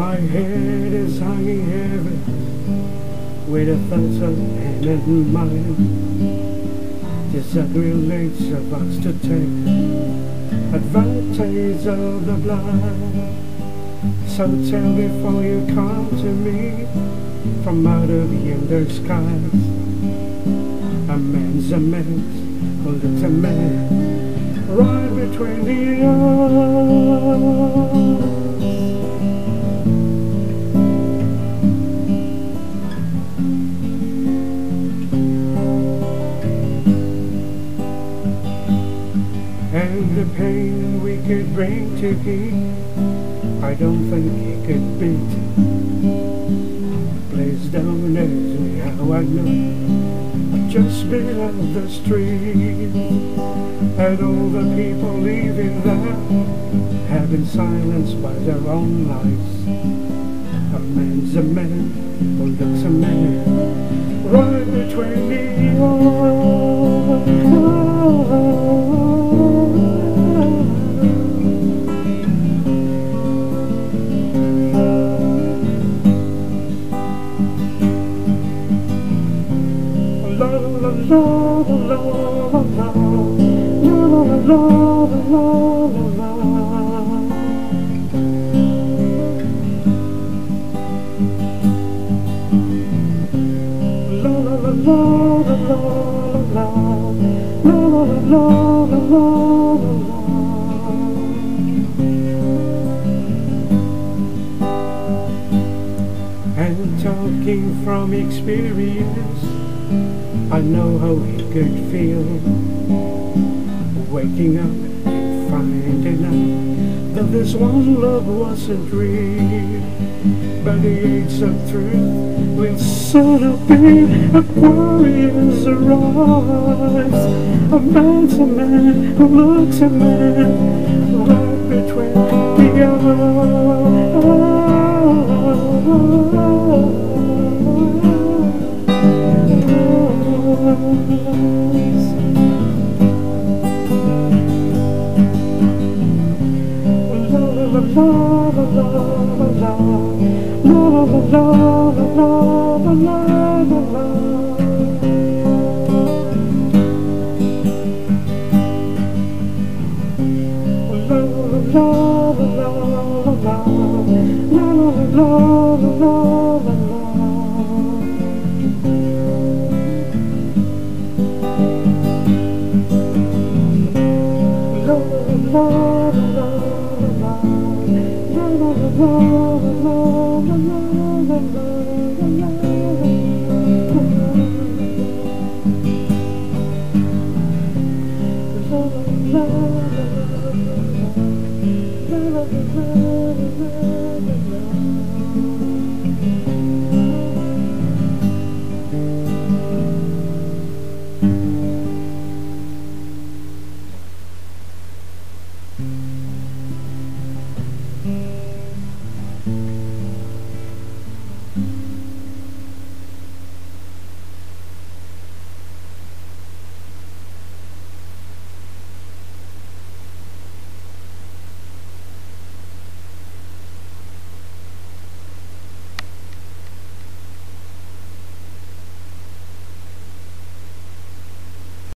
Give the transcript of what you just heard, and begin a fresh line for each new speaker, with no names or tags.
My head is hanging heavy with a of hand in mind. Disagrees of us to take advantage of the blind. So tell before you come to me from out of yonder skies. A man's a man, a little man, right between the eyes. Pain we could bring to him, I don't think he could beat. Please don't ask me how I know. I've just been on the street, and all the people living there have been silenced by their own lies. A man's a man, who looks a man, right between the La And talking from experience I know how he could feel. Waking up and finding out That this one love wasn't real. But the age of truth will soon be Aquarius arrives A man's a man who looks a man Right between the eyes love. Mm-hmm.